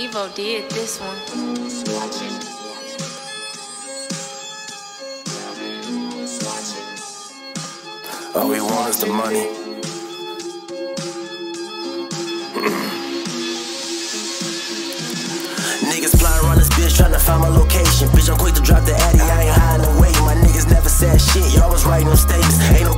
Devo did this one. All we want is the money. Niggas fly around this bitch trying to find my location. Bitch, I'm quick to drop the addy, I ain't hiding away. My niggas never said shit, y'all was writing them statements. Ain't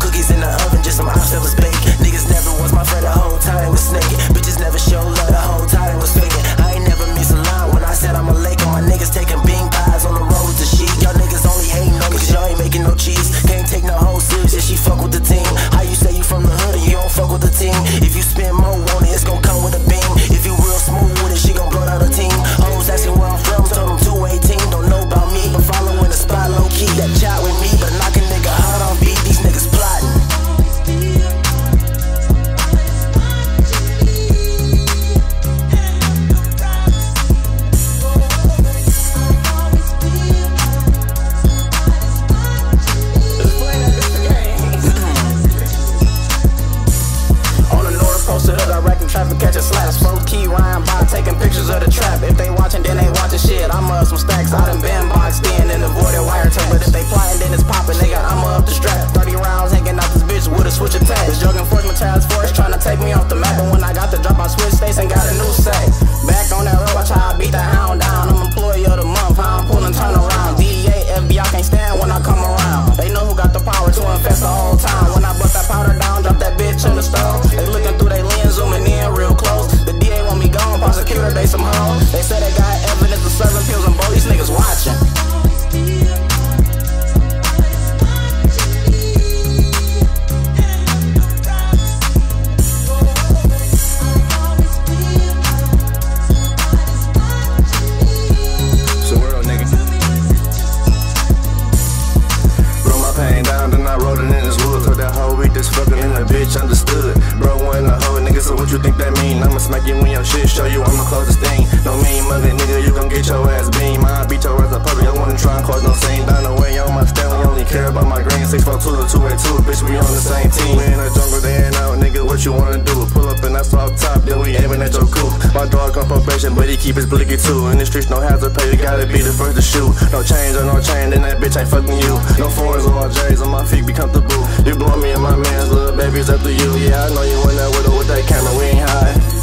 catching slaps. Folks key rhyme by taking pictures of the trap. If they watching, then they watching shit. I'm up some stacks. I done been boxed in and avoided wiretap. But if they plotting, then it's they some hoes. They say they got evidence of serving pills and both these niggas watching. Smack you when your shit show you I'm the closest thing. No mean mugger nigga, you gon' get your ass beam. I beat your ass a public, I wanna try and cause no scene. Down the way on my we only care about my green. 642 to 282, bitch, we on the same team. We in the jungle, they ain't out, nigga, what you wanna do? Pull up and that's off top, then we aiming at your coupe. My dog on probation, but he keep his blicky too. In the streets, no hazard pay, you gotta be the first to shoot. No change or no chain, then that bitch ain't fucking you. No fours or J's on my feet, be comfortable. You blowing me and my man's little babies after you. Yeah, I know you in there with with that camera, we ain't high.